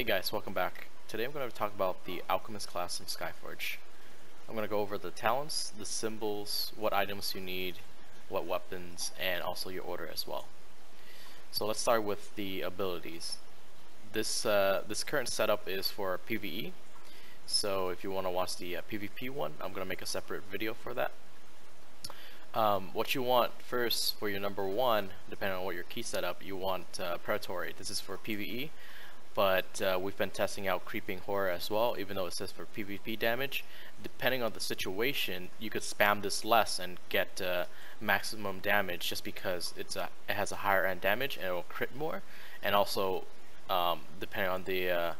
Hey guys, welcome back. Today I'm going to talk about the Alchemist class in Skyforge. I'm going to go over the talents, the symbols, what items you need, what weapons, and also your order as well. So let's start with the abilities. This uh, this current setup is for PvE, so if you want to watch the uh, PvP one, I'm going to make a separate video for that. Um, what you want first for your number one, depending on what your key setup, you want uh, Predatory. This is for PvE but uh, we've been testing out Creeping Horror as well, even though it says for PvP damage. Depending on the situation, you could spam this less and get uh, maximum damage just because it's a, it has a higher end damage and it will crit more. And also, um, depending on the uh,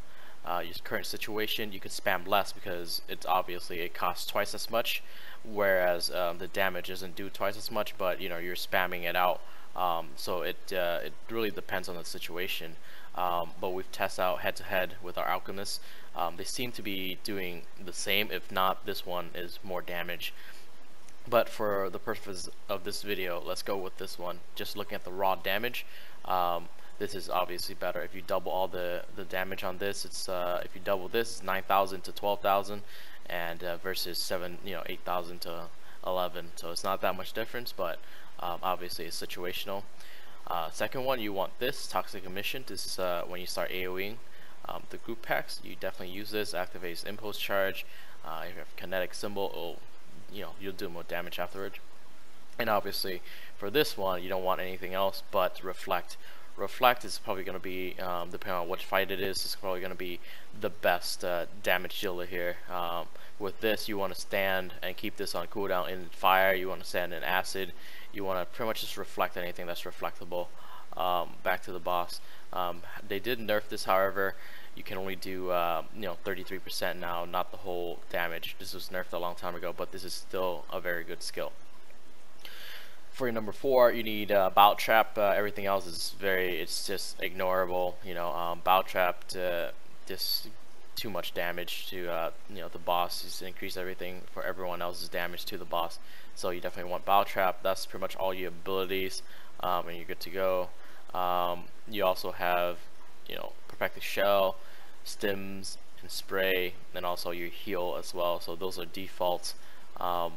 uh, your current situation, you could spam less because it's obviously it costs twice as much, whereas um, the damage doesn't do twice as much, but you know you're spamming it out. Um, so it uh, it really depends on the situation um, but we've tested out head-to-head with our alchemists. Um, they seem to be doing the same, if not this one is more damage. But for the purpose of this video, let's go with this one. Just looking at the raw damage, um, this is obviously better. If you double all the, the damage on this, it's uh, if you double this, it's 9,000 to 12,000, and uh, versus seven, you know, 8,000 to 11. So it's not that much difference, but um, obviously it's situational. Uh, second one, you want this Toxic Emission. This is uh, when you start AoEing um, the group packs. You definitely use this. Activates Impulse Charge. Uh, if you have Kinetic Symbol, you know, you'll do more damage afterward. And obviously, for this one, you don't want anything else but Reflect. Reflect is probably going to be, um, depending on which fight it is, it's probably going to be the best uh, damage dealer here. Um, with this, you want to stand and keep this on cooldown in fire. You want to stand in acid you want to pretty much just reflect anything that's reflectable um, back to the boss. Um, they did nerf this, however, you can only do uh, you know 33% now, not the whole damage. This was nerfed a long time ago, but this is still a very good skill. For your number four, you need uh, trap. Uh, everything else is very, it's just ignorable. You know, um, trap to just too much damage to uh, you know the boss. Just increase everything for everyone else's damage to the boss. So you definitely want Bile Trap. That's pretty much all your abilities, um, and you're good to go. Um, you also have you know perfected shell, stims, and spray, and also your heal as well. So those are defaults. Um,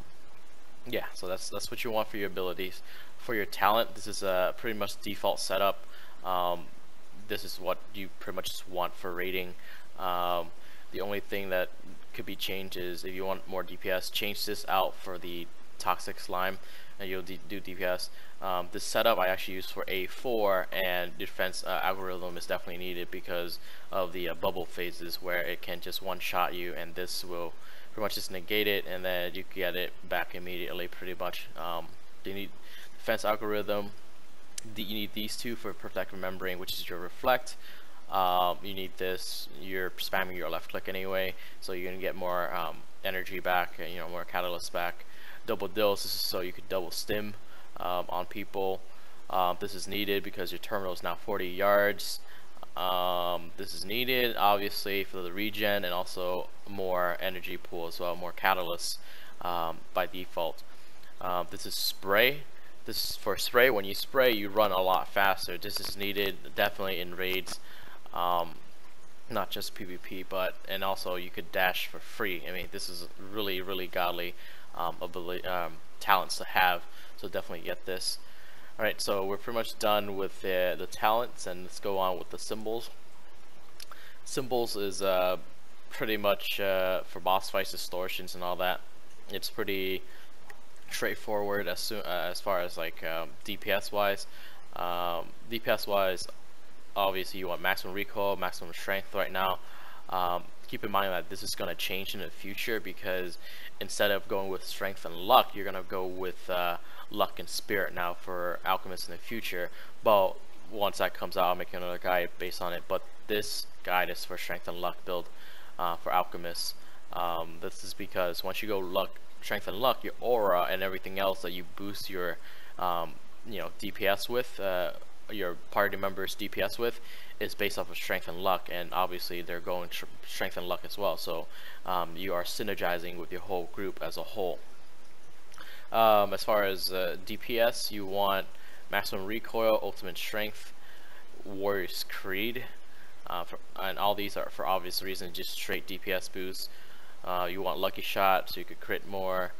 yeah, so that's that's what you want for your abilities. For your talent, this is a pretty much default setup. Um, this is what you pretty much want for rating. Um, the only thing that could be changed is if you want more DPS, change this out for the toxic slime and you'll do DPS. Um, this setup I actually use for A4 and defense uh, algorithm is definitely needed because of the uh, bubble phases where it can just one-shot you and this will pretty much just negate it and then you get it back immediately pretty much. Um, you need defense algorithm, you need these two for Protective Membrane which is your reflect um, you need this you're spamming your left click anyway so you're gonna get more um, energy back you know more catalyst back. Double dills this is so you could double stim um, on people. Um, this is needed because your terminal is now 40 yards. Um, this is needed obviously for the regen and also more energy pool as well more catalysts um, by default. This is spray. This is for spray. When you spray you run a lot faster. This is needed definitely in raids um, not just PvP, but and also you could dash for free. I mean, this is really, really godly um, ability, um, talents to have. So definitely get this. All right, so we're pretty much done with the, the talents, and let's go on with the symbols. Symbols is uh, pretty much uh, for boss fights, distortions, and all that. It's pretty straightforward as soon uh, as far as like um, DPS wise. Um, DPS wise, obviously you want maximum recoil, maximum strength right now. Um, keep in mind that this is going to change in the future because instead of going with strength and luck, you're going to go with uh, luck and spirit now for alchemists in the future. But once that comes out, I'll make another guide based on it. But this guide is for strength and luck build uh, for alchemists. Um, this is because once you go luck, strength and luck, your aura and everything else that you boost your um, you know DPS with uh, your party members DPS with is based off of strength and luck and obviously they're going strength and luck as well so um, you are synergizing with your whole group as a whole um, as far as uh, DPS you want maximum recoil ultimate strength warrior's creed uh, for, and all these are for obvious reasons, just straight DPS boost. Uh, you want Lucky Shot so you could crit more.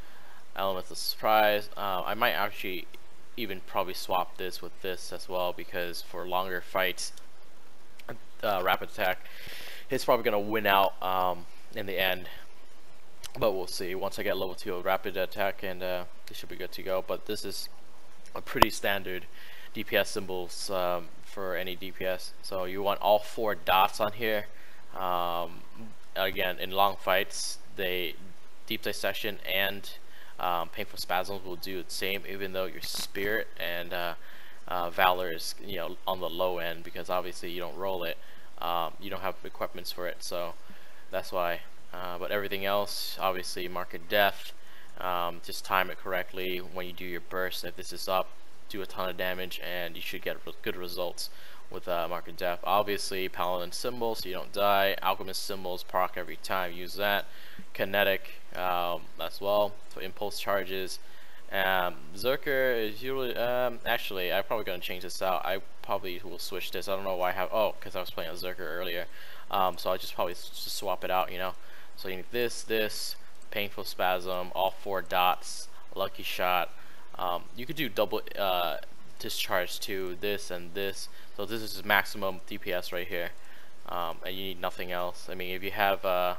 Elements of Surprise. Uh, I might actually even probably swap this with this as well because for longer fights, uh, Rapid Attack is probably going to win out um, in the end. But we'll see. Once I get level 2 of Rapid Attack and uh, this should be good to go. But this is a pretty standard DPS symbols um, for any DPS. So you want all four dots on here. Um, again, in long fights, they deep dissection and um, painful spasms will do the same, even though your spirit and uh, uh, valor is you know on the low end because obviously you don't roll it. Um, you don't have equipments for it, so that's why. Uh, but everything else, obviously, mark of death. Um, just time it correctly when you do your burst. If this is up, do a ton of damage and you should get good results with uh, Mark of Death. Obviously, Paladin symbol so you don't die. Alchemist symbols proc every time. Use that. Kinetic um, as well for impulse charges. Um, Zerker is usually, um, actually, I'm probably going to change this out. I probably will switch this. I don't know why I have, oh, because I was playing a Zerker earlier. Um, so I'll just probably just swap it out, you know. So you need this, this, Painful Spasm, all four dots, Lucky Shot, um, you could do double uh, discharge to this and this. So this is maximum DPS right here. Um, and you need nothing else. I mean, if you have, uh,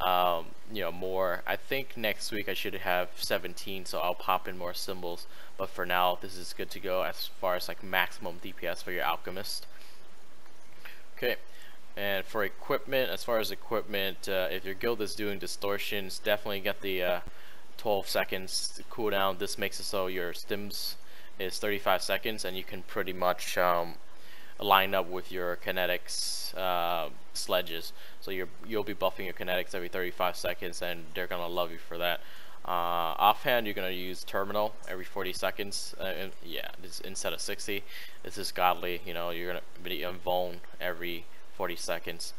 um, you know, more, I think next week I should have 17, so I'll pop in more symbols. But for now, this is good to go as far as like maximum DPS for your alchemist. Okay, and for equipment, as far as equipment, uh, if your guild is doing distortions, definitely get the uh, 12 seconds cooldown. This makes it so your stims is 35 seconds and you can pretty much um, line up with your kinetics uh, sledges. So you you'll be buffing your kinetics every 35 seconds and they're going to love you for that. Uh, offhand, you're going to use terminal every 40 seconds. Uh, yeah, this, instead of 60. This is godly. You know, you're going to be invuln every 40 seconds.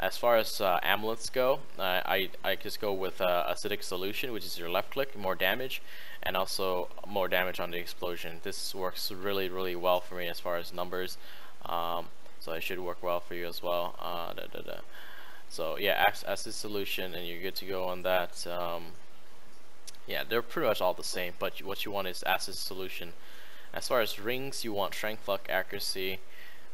As far as uh, amulets go, uh, I, I just go with uh, acidic solution, which is your left click, more damage, and also more damage on the explosion. This works really, really well for me as far as numbers, um, so it should work well for you as well. Uh, da, da, da. So yeah, acid solution, and you're good to go on that. Um, yeah, they're pretty much all the same, but what you want is acid solution. As far as rings, you want strength, luck, accuracy.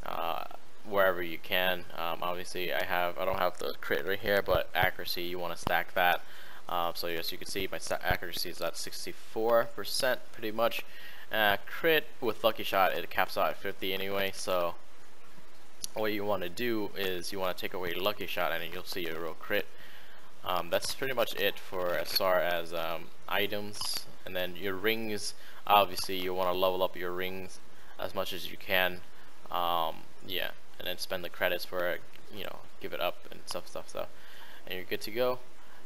Uh, wherever you can. Um, obviously, I have I don't have the crit right here, but accuracy you want to stack that. Uh, so as you can see, my accuracy is at 64% pretty much. Uh, crit with lucky shot it caps out at 50 anyway. So what you want to do is you want to take away lucky shot, and you'll see a real crit. Um, that's pretty much it for as far as um, items. And then your rings, obviously you want to level up your rings as much as you can. Um, yeah and then spend the credits for it, you know, give it up and stuff, stuff, stuff, and you're good to go.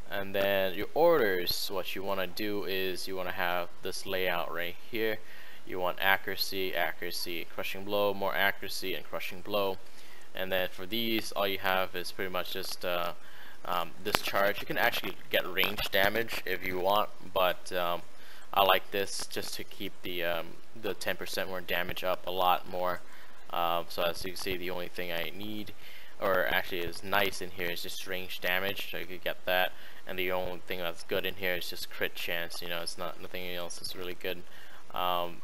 And then your orders, what you want to do is you want to have this layout right here. You want accuracy, accuracy, crushing blow, more accuracy, and crushing blow. And then for these, all you have is pretty much just uh, um, this charge. You can actually get range damage if you want, but um, I like this just to keep the um, the 10% more damage up a lot more. Um, so as you can see, the only thing I need, or actually is nice in here, is just range damage, so you could get that. And the only thing that's good in here is just crit chance. You know, it's not nothing else is really good. Um,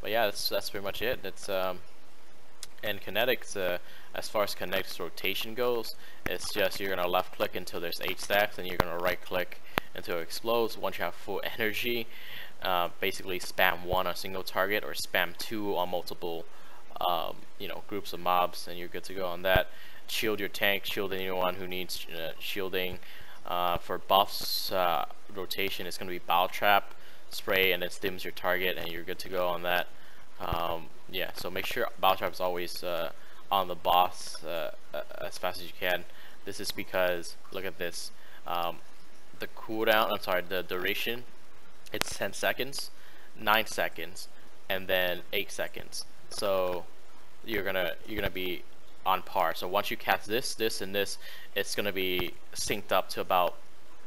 but yeah, that's that's pretty much it. It's um, and kinetics, uh, as far as kinetics rotation goes, it's just you're gonna left click until there's eight stacks, and you're gonna right click until it explodes. Once you have full energy, uh, basically spam one on a single target or spam two on multiple um, you know, groups of mobs, and you're good to go on that. Shield your tank, shield anyone who needs uh, shielding. Uh, for buffs, uh, rotation is going to be Bile Trap, spray, and then stims your target, and you're good to go on that. Um, yeah, so make sure Bile Trap is always uh, on the boss uh, as fast as you can. This is because, look at this, um, the cooldown, I'm sorry, the duration, it's 10 seconds, 9 seconds, and then 8 seconds. So you're gonna you're gonna be on par. So once you cast this, this, and this, it's gonna be synced up to about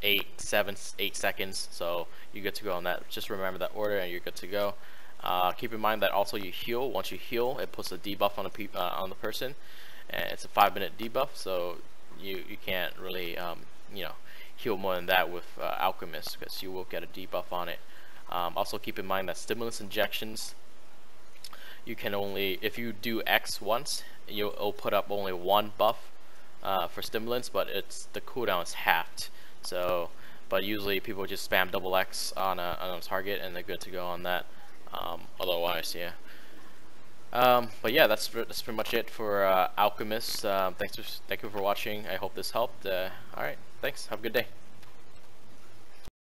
eight, seven, eight seconds. So you're good to go on that. Just remember that order, and you're good to go. Uh, keep in mind that also you heal. Once you heal, it puts a debuff on the uh, on the person, and it's a five minute debuff, so you you can't really um, you know heal more than that with uh, Alchemist because you will get a debuff on it. Um, also keep in mind that stimulus injections you can only if you do X once you'll put up only one buff uh, for stimulants but it's the cooldown is halved. So but usually people just spam double X on a, on a target and they're good to go on that um, otherwise yeah. Um, but yeah that's that's pretty much it for uh, Alchemist. Um, thanks for, thank you for watching. I hope this helped. Uh, alright thanks. Have a good day